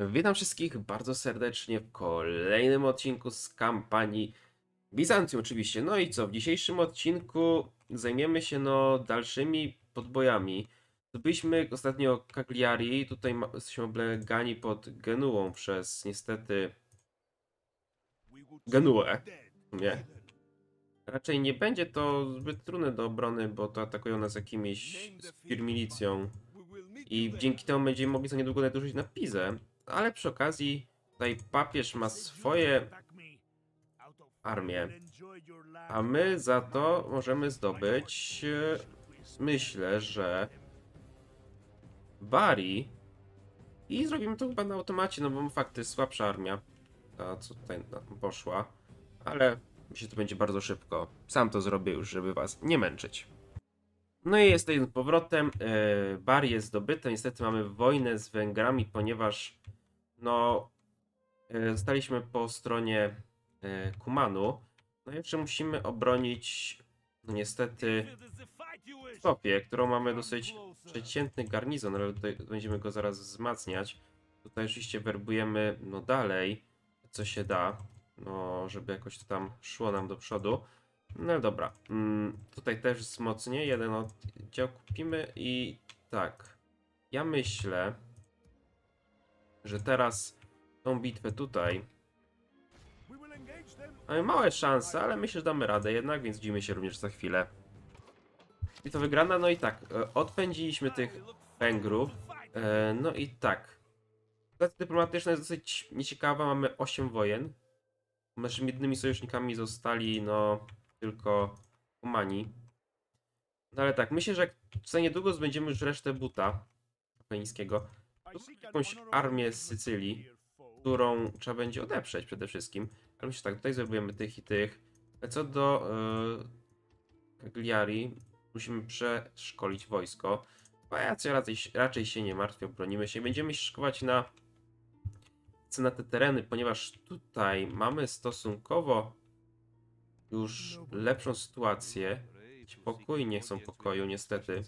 Witam wszystkich bardzo serdecznie w kolejnym odcinku z kampanii Bizancjum oczywiście. No i co, w dzisiejszym odcinku zajmiemy się no dalszymi podbojami. Zdobyliśmy ostatnio Cagliari, tutaj jesteśmy oblegani pod Genuą przez niestety Genuę. Nie. Raczej nie będzie to zbyt trudne do obrony, bo to atakują nas jakimiś milicją. I dzięki temu będziemy mogli za niedługo nadużyć na Pizę. Ale przy okazji tutaj papież ma swoje armie. A my za to możemy zdobyć, myślę, że Bari. I zrobimy to chyba na automacie, no bo fakt jest słabsza armia, ta co tutaj poszła. Ale myślę, że to będzie bardzo szybko. Sam to zrobię już, żeby was nie męczyć. No i jesteśmy z powrotem. e, Bar jest zdobyty. Niestety mamy wojnę z Węgrami, ponieważ no e, zostaliśmy po stronie e, Kumanu. No i jeszcze musimy obronić no niestety Sofię, którą mamy dosyć przeciętny garnizon, ale tutaj będziemy go zaraz wzmacniać. Tutaj oczywiście werbujemy no dalej, co się da, no żeby jakoś to tam szło nam do przodu. No dobra, mm, tutaj też wzmocnię, jeden oddział kupimy i tak. Ja myślę, że teraz tą bitwę tutaj mamy małe szanse, ale myślę, że damy radę jednak, więc widzimy się również za chwilę. I to wygrana, no i tak, e, odpędziliśmy tych Węgrów, e, no i tak. Sytuacja dyplomatyczna jest dosyć nieciekawa, mamy 8 wojen. Naszymi jedynymi sojusznikami zostali, no, tylko Humani. No ale tak, myślę, że jak niedługo zdobędziemy już resztę buta peńskiego, jakąś armię z Sycylii, którą trzeba będzie odeprzeć przede wszystkim. Ale myślę, że tak, tutaj zrobimy tych i tych. A co do yy, musimy przeszkolić wojsko. Pajacy raczej, raczej się nie martwią, bronimy się. Będziemy się szykować na na te tereny, ponieważ tutaj mamy stosunkowo już lepszą sytuację. Pokój nie chcą pokoju, niestety.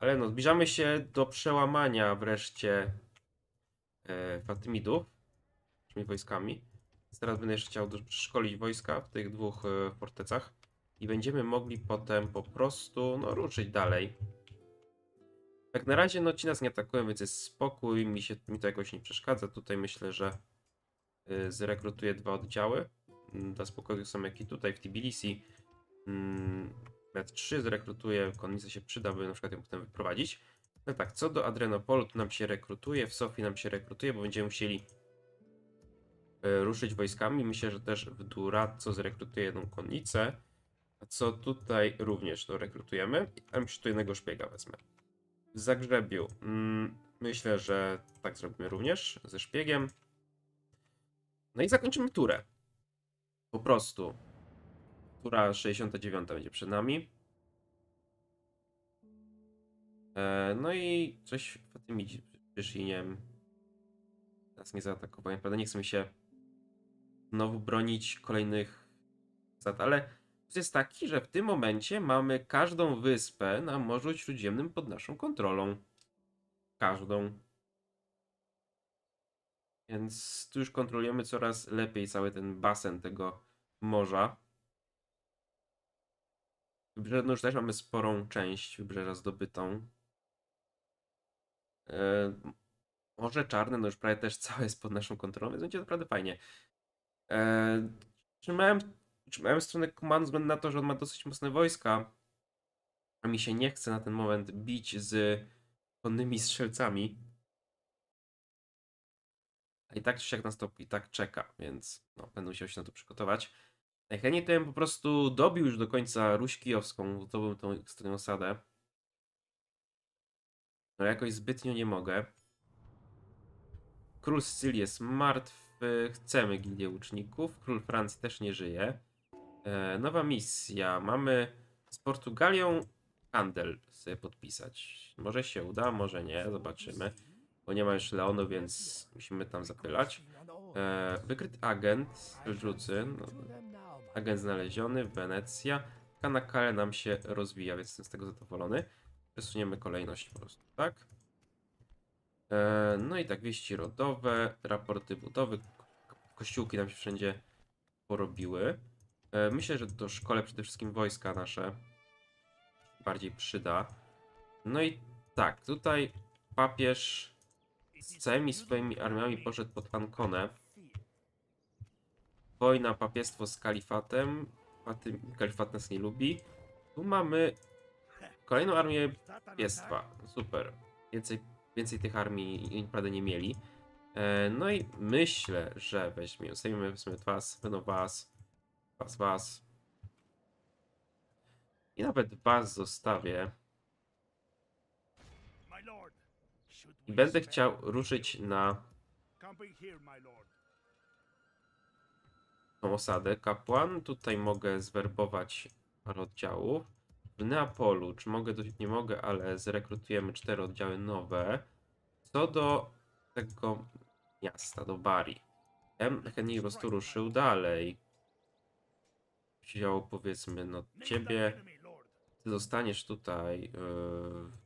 Ale no, zbliżamy się do przełamania wreszcie e, Fatymidów tymi wojskami. Teraz będę jeszcze chciał szkolić wojska w tych dwóch e, fortecach i będziemy mogli potem po prostu no, ruszyć dalej. Jak na razie no ci nas nie atakują, więc jest spokój, mi, się, mi to jakoś nie przeszkadza. Tutaj myślę, że y, zrekrutuję dwa oddziały. Mm, Dla spokoju są jak i tutaj w Tbilisi. Mm, Nawet trzy zrekrutuję, konnica się przyda, by na przykład ją potem wyprowadzić. No tak, co do Adrenopolu, to nam się rekrutuje, w Sofii nam się rekrutuje, bo będziemy musieli y, ruszyć wojskami. Myślę, że też w Durazzo zrekrutuje jedną konnicę. A co tutaj również to rekrutujemy, ale myślę, że tu jednego szpiega wezmę. W Zagrzebiu. Mm, myślę, że tak zrobimy również ze szpiegiem. No i zakończymy turę. Po prostu. Tura 69 będzie przed nami. E, no i coś Fatymidzi przyszli, nie wiem. Nas nie zaatakowali. Prawda, nie chcę mi się znowu bronić kolejnych zasad, ale jest taki, że w tym momencie mamy każdą wyspę na Morzu Śródziemnym pod naszą kontrolą. Każdą. Więc tu już kontrolujemy coraz lepiej cały ten basen tego morza. Wybrzeże no już też mamy sporą część wybrzeża zdobytą. E, Morze Czarne no już prawie też całe jest pod naszą kontrolą, więc będzie naprawdę fajnie. E, trzymałem trzymałem stronę Kuman względu na to, że on ma dosyć mocne wojska, a mi się nie chce na ten moment bić z konnymi strzelcami. A i tak czy siak nas to i tak czeka, więc no, będę musiał się na to przygotować. Najchętniej to bym po prostu dobił już do końca Ruś Kijowską, to bym tą stronę osadę. No jakoś zbytnio nie mogę. Król Sycylii jest martwy, chcemy gildię łuczników. Król Francji też nie żyje. E, nowa misja. Mamy z Portugalią handel sobie podpisać. Może się uda, może nie, zobaczymy. Bo nie ma już Leonu, więc musimy tam zapylać. E, wykryty agent, rzucy. No, agent znaleziony, Wenecja. Kanakale nam się rozwija, więc jestem z tego zadowolony. Przesuniemy kolejność po prostu, tak? E, no i tak, wieści rodowe, raporty budowy, ko- kościółki nam się wszędzie porobiły. E, myślę, że do szkole przede wszystkim wojska nasze bardziej przyda. No i tak, tutaj papież z całymi swoimi armiami poszedł pod Ankonę. Wojna, papiestwo z kalifatem. Faty- Kalifat nas nie lubi. Tu mamy kolejną armię papiestwa. Super. Więcej, więcej tych armii naprawdę nie mieli. E, no i myślę, że weźmiemy, sobie sobie was, będą was, was, was. I nawet was zostawię. I będę chciał ruszyć na tą osadę. Kapłan, tutaj mogę zwerbować parę oddziałów. W Neapolu, czy mogę, nie mogę, ale zrekrutujemy cztery oddziały nowe. Co do tego miasta, do Bari. Ja chętnie po prostu ruszył dalej. Wziął powiedzmy, no ciebie, ty zostaniesz tutaj, yy,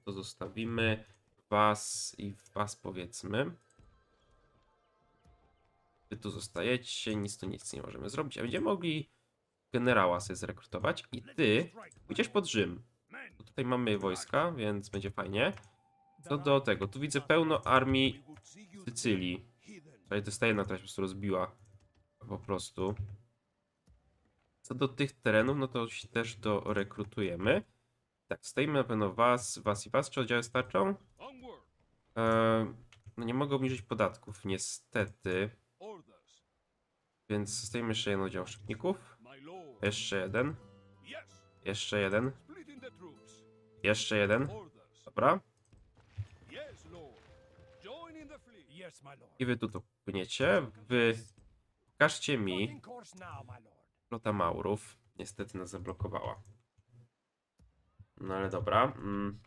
to zostawimy was i was powiedzmy. Wy tu zostajecie, nic tu nic nie możemy zrobić, a będziemy mogli generała sobie zrekrutować i ty pójdziesz pod Rzym. Bo tutaj mamy wojska, więc będzie fajnie. Co do tego, tu widzę pełno armii Sycylii. Tutaj dostaje na się po prostu rozbiła. Po prostu. Co do tych terenów, no to się też dorekrutujemy. Tak, stoimy na pewno was, was i was. Czy oddziały starczą? Eee, no nie mogę obniżyć podatków, niestety. Więc stoimy jeszcze jeden oddział szybników. Jeszcze jeden. Jeszcze jeden. Jeszcze jeden. Dobra. I wy tu płyniecie. Wy pokażcie mi flota Maurów. Niestety nas zablokowała. No ale dobra. Mm.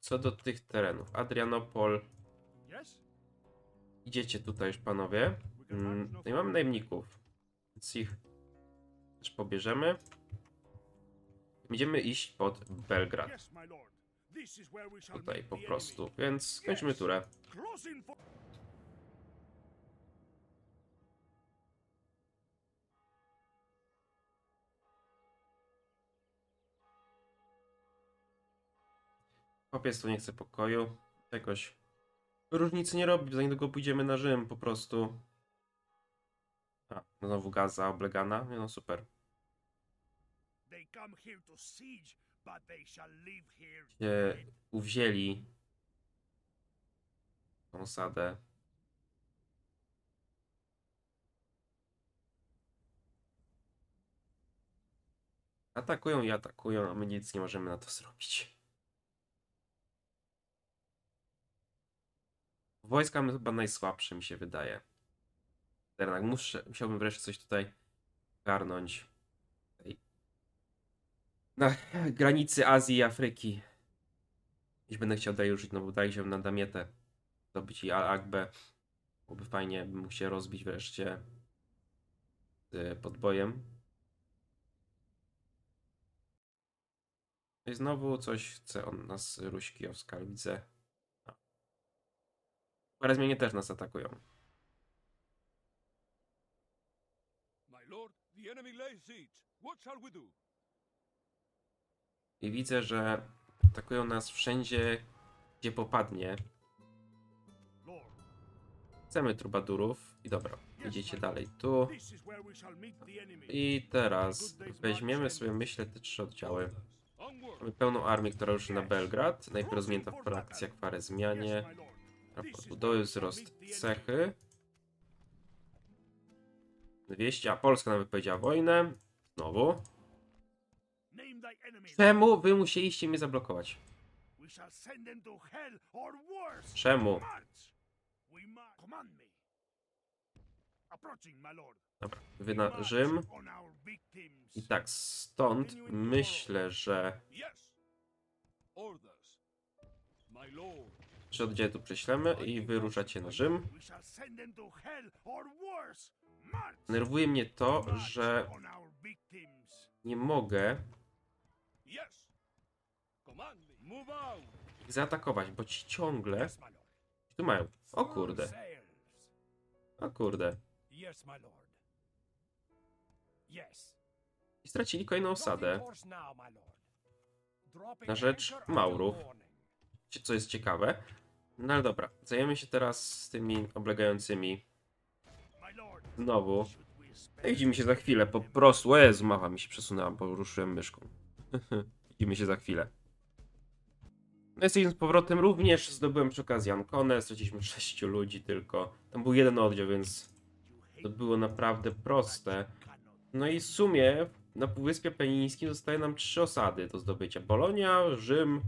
Co do tych terenów. Adrianopol. Idziecie tutaj już panowie. Mm. No i mamy najemników. Więc ich też pobierzemy. Będziemy iść pod Belgrad. Tutaj po prostu. Więc skończymy turę. Papies tu nie chce pokoju. Jakoś różnicy nie robi, za niedługo pójdziemy na Rzym po prostu. A, znowu Gaza oblegana. No super. Się uwzięli tą osadę. Atakują i atakują, a my nic nie możemy na to zrobić. Wojska chyba najsłabsze mi się wydaje. Jednak muszę, musiałbym wreszcie coś tutaj garnąć. Na granicy Azji i Afryki. Jeśli będę chciał dalej użyć, no bo daje się na Damietę zdobyć i Al-Akbę. Byłoby fajnie, bym mógł się rozbić wreszcie z podbojem. No I znowu coś chce on nas Ruś Kijowska, widzę. Parę zmianie też nas atakują. My lord, the enemy lays siege. What shall we do? I widzę, że atakują nas wszędzie, gdzie popadnie. Chcemy trubadurów. I dobra, idziecie dalej tu. I teraz weźmiemy sobie, myślę, te trzy oddziały. Mamy pełną armię, która ruszy na Belgrad. Najpierw rozmięta w frakcjach parę zmianie. Raport budowy, wzrost cechy. 200, a Polska nawet powiedziała wojnę. Znowu. Czemu wy musieliście mnie zablokować? Czemu? Dobra, wy na Rzym. I tak, stąd myślę, że Trzy oddziały tu prześlemy i wy ruszacie na Rzym. Nerwuje mnie to, że nie mogę ich zaatakować, bo ci ciągle. Tu mają. O kurde. O kurde. I stracili kolejną osadę. Na rzecz Maurów. co jest ciekawe. No ale dobra, zajmiemy się teraz tymi oblegającymi znowu. No widzimy się za chwilę, po prostu. Jezu, mapa mi się przesunęła, bo ruszyłem myszką. widzimy się za chwilę. No jesteśmy z powrotem, również zdobyłem przy okazji Ankonę, straciliśmy 6 ludzi tylko. Tam był jeden oddział, więc to było naprawdę proste. No i w sumie na Półwyspie Penińskim zostaje nam trzy osady do zdobycia. Bolonia, Rzym,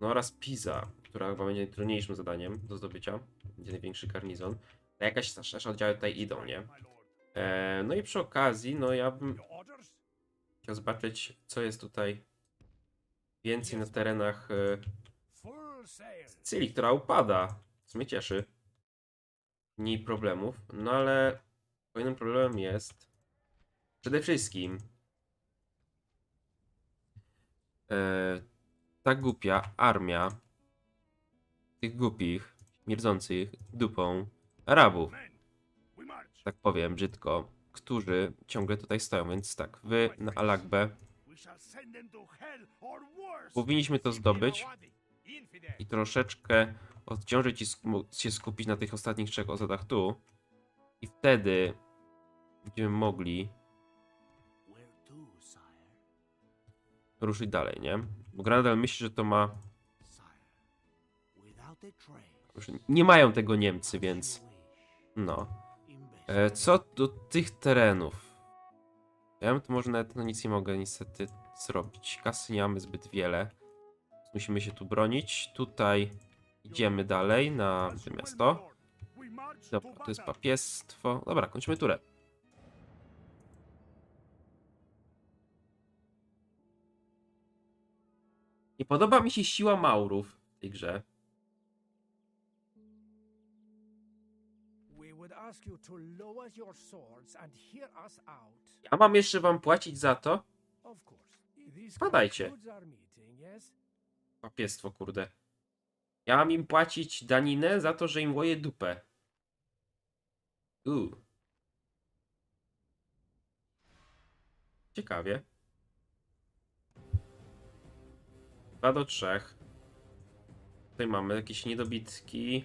no oraz Pisa, która chyba będzie najtrudniejszym zadaniem do zdobycia. Będzie największy garnizon. A jakaś też oddziały tutaj idą, nie? E, no i przy okazji, no ja bym chciał zobaczyć, co jest tutaj więcej na terenach e. Sycylii, która upada. Co mnie cieszy. Mniej problemów. No ale kolejnym problemem jest przede wszystkim e, ta głupia armia tych głupich, śmierdzących dupą Arabów, tak powiem brzydko, którzy ciągle tutaj stoją. Więc tak, wy na Alakbę powinniśmy to zdobyć i troszeczkę odciążyć i się skupić na tych ostatnich trzech osadach tu. I wtedy będziemy mogli ruszyć dalej, nie? Bo Granadal myśli, że to ma. Nie mają tego Niemcy, więc. No. E, co do tych terenów. Ja bym tu może nawet no nic nie mogę niestety zrobić. Kasy nie mamy zbyt wiele. Musimy się tu bronić. Tutaj idziemy dalej na to miasto. Dobra, to jest papiestwo. Dobra, kończymy turę. Nie podoba mi się siła Maurów w tej grze. Ja mam jeszcze wam płacić za to? Spadajcie. Papiestwo, kurde. Ja mam im płacić daninę za to, że im łoję dupę. Uuu. Ciekawie. 2 do 3. Tutaj mamy jakieś niedobitki.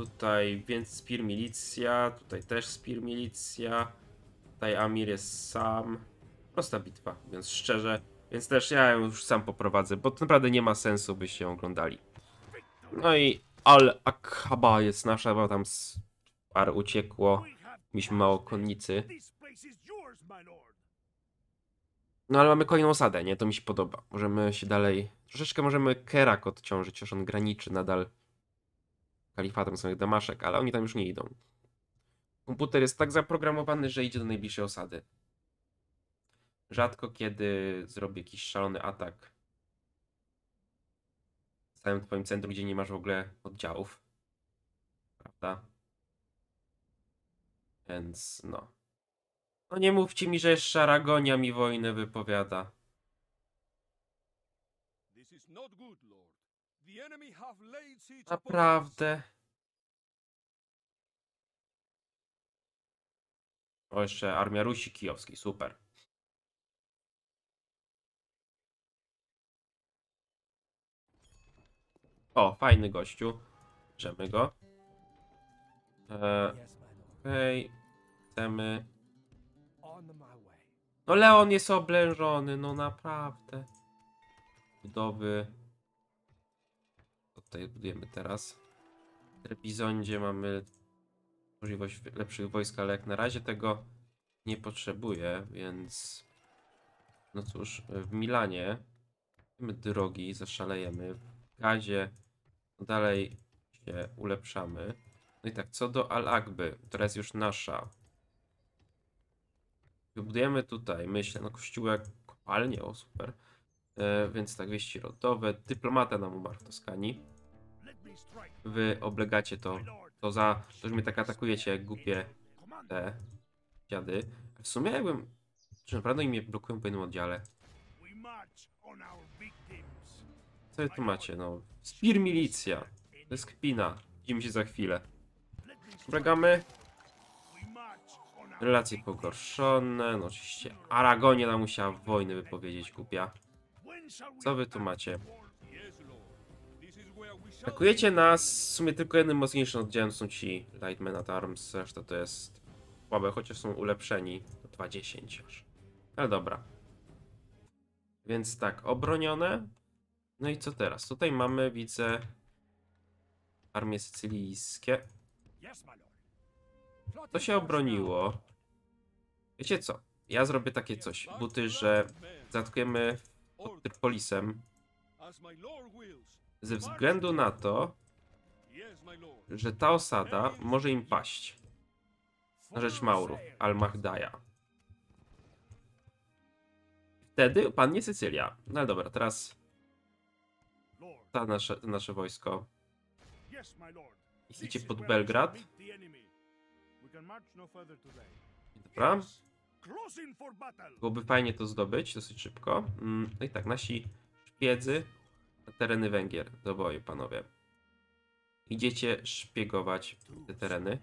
Tutaj więc Spir Milicja. Tutaj też Spir Milicja. Tutaj Amir jest sam. Prosta bitwa, więc szczerze. Więc też ja ją już sam poprowadzę, bo to naprawdę nie ma sensu, byście ją oglądali. No i Al-Akhaba jest nasza, bo tam z par uciekło. Mieliśmy mało konnicy. No ale mamy kolejną osadę, nie? To mi się podoba. Możemy się dalej... Troszeczkę możemy Kerak odciążyć, chociaż on graniczy nadal kalifatem samych Damaszek, ale oni tam już nie idą. Komputer jest tak zaprogramowany, że idzie do najbliższej osady. Rzadko kiedy zrobi jakiś szalony atak w całym twoim centrum, gdzie nie masz w ogóle oddziałów. Prawda? Więc no. No nie mówcie mi, że jeszcze Aragonia mi wojnę wypowiada. This is not good, Naprawdę. O, jeszcze armia Rusi Kijowskiej, super. O, fajny gościu. Bierzemy go. E, lord. Okej, chcemy. On my way. No Leon jest oblężony, no naprawdę. Budowy. Tutaj budujemy teraz. W Trebizondzie mamy możliwość lepszych wojsk, ale jak na razie tego nie potrzebuję, więc... No cóż, w Milanie mamy drogi, zaszalejemy. W Gazie no dalej się ulepszamy. No i tak, co do Al-Akby, która jest już nasza. Wybudujemy tutaj, myślę, no kościółek, kopalnie, o super. E, więc tak, wieści rodowe. Dyplomata nam umarł w Toskanii. Wy oblegacie to, to za to, że mnie tak atakujecie, jak głupie te dziady. W sumie jakbym, czy naprawdę mnie blokują po jednym oddziale? Co tu macie, no? Spir milicja. To jest kpina. Widzimy się za chwilę. Bragamy. Relacje pogorszone. No oczywiście Aragonie nam musiała wojny wypowiedzieć, głupia. Co wy tu macie? Atakujecie nas. W sumie tylko jednym mocniejszym oddziałem są ci Lightmen at Arms. Reszta to jest słabe, chociaż są ulepszeni. Do 2.10 aż. Ale dobra. Więc tak, obronione. No i co teraz? Tutaj mamy, widzę, armie sycylijskie. To się obroniło. Wiecie co? Ja zrobię takie coś. Buty, że zaatakujemy pod Trypolisem ze względu na to, że ta osada może im paść. Na rzecz Maurów, Al-Mahdaja. Wtedy padnie Sycylia. No ale dobra, teraz ta nasze, to nasze wojsko. Idziecie pod Belgrad. No. Dobra. Byłoby fajnie to zdobyć dosyć szybko. Mm, No i tak, nasi szpiedzy tereny Węgier. Do boju, panowie. Idziecie szpiegować te tereny.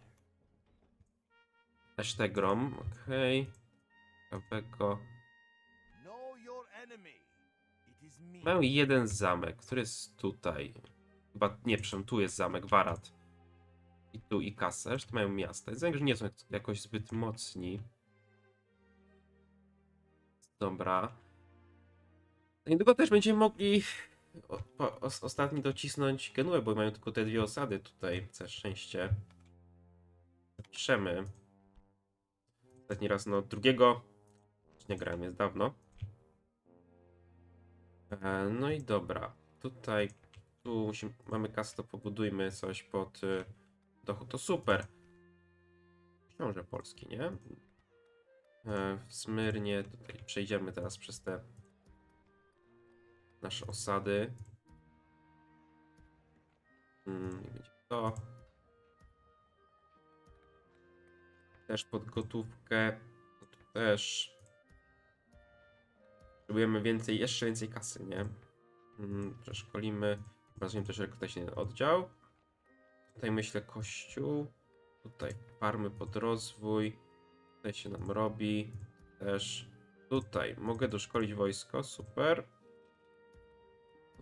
Okej. Enemy. It is me. Mają jeden zamek, który jest tutaj. Chyba, nie, przepraszam, tu jest zamek, Warat. I tu i Kasa, resztę mają miasta. Więc że nie są jakoś zbyt mocni. Dobra. Niedługo też będziemy mogli o, os, ostatni docisnąć Genuę, bo mają tylko te dwie osady tutaj, całe szczęście. Piszemy. Ostatni raz, no, drugiego. Nie grałem, jest dawno. E, No i dobra. Tutaj, tu musimy, mamy kasę, to pobudujmy coś pod y, dochód. To super. Książę polski, nie? E, W Smyrnie, tutaj przejdziemy teraz przez te nasze osady. Mm, i będzie to. Też pod gotówkę. No tu też. Potrzebujemy więcej, jeszcze więcej kasy, nie? Mm, przeszkolimy. Rozumiem też rekrutacyjny oddział. Tutaj myślę kościół. Tutaj farmy pod rozwój. Tutaj się nam robi. Też tutaj mogę doszkolić wojsko, super.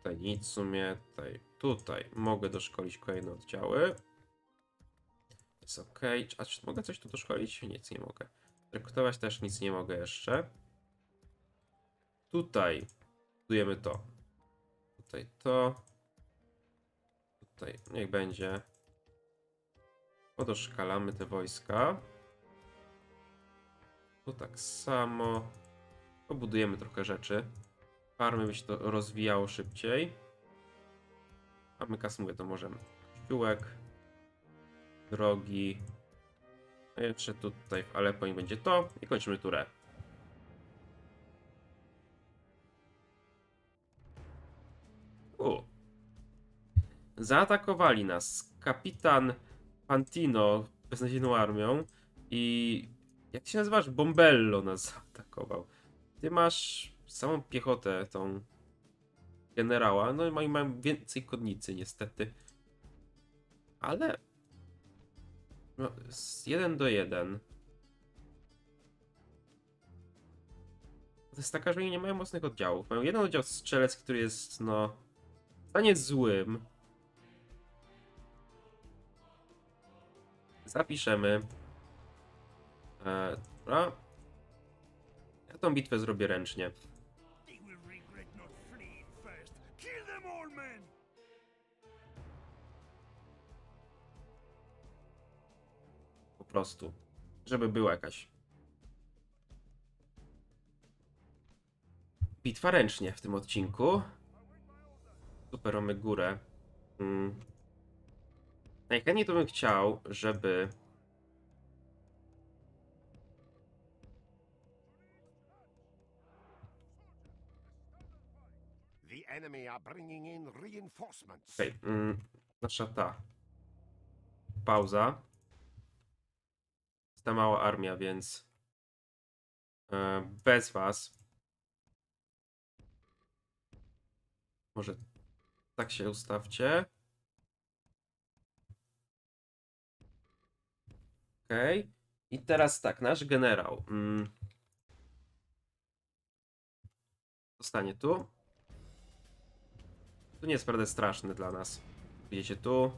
Tutaj nic w sumie. Tutaj, tutaj mogę doszkolić kolejne oddziały. Jest ok. A czy mogę coś tu doszkolić? Nic nie mogę. Rekrutować też nic nie mogę jeszcze. Tutaj budujemy to. Tutaj to. Tutaj niech będzie. Podoszkalamy te wojska. Tu tak samo. Pobudujemy trochę rzeczy. Farmy by się to rozwijało szybciej. Mamy kasę, mówię, to możemy. Kościółek. Drogi. A jeszcze tutaj w Aleppo i będzie to. I kończymy turę. U. Zaatakowali nas kapitan Pantino beznadziejną armią i jak się nazywasz? Bombello nas zaatakował. Ty masz samą piechotę tą generała, no i mają, więcej konnicy niestety. Ale no, z 1 do 1 To jest taka, że oni nie mają mocnych oddziałów. Mają jeden oddział strzelec, który jest, no, w stanie złym. Zapiszemy. E, dobra. Ja tą bitwę zrobię ręcznie. Prostu. Żeby była jakaś. Bitwa ręcznie w tym odcinku. Super, mamy górę. Mm. Najchętniej to bym chciał, żeby. Okej, mm, nasza ta. Pauza ta mała armia, więc e, bez was. Może tak się ustawcie. ok I teraz tak, nasz generał. Mm. Zostanie tu. To nie jest naprawdę straszny dla nas. Widzicie tu.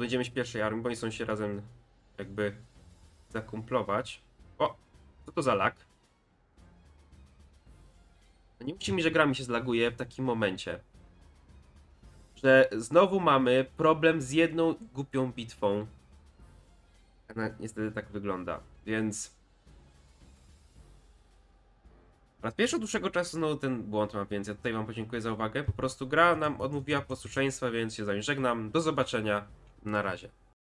Pozbędziemy się pierwszej armii, bo oni chcą się razem jakby zakumplować. O! Co to za lag? No nie mówcie mi, że gra mi się zlaguje w takim momencie. Że znowu mamy problem z jedną głupią bitwą. Ona niestety tak wygląda, więc... Raz pierwszy od dłuższego czasu znowu ten błąd mam, więc ja tutaj wam podziękuję za uwagę. Po prostu gra nam odmówiła posłuszeństwa, więc się z wami żegnam. Do zobaczenia. Na razie.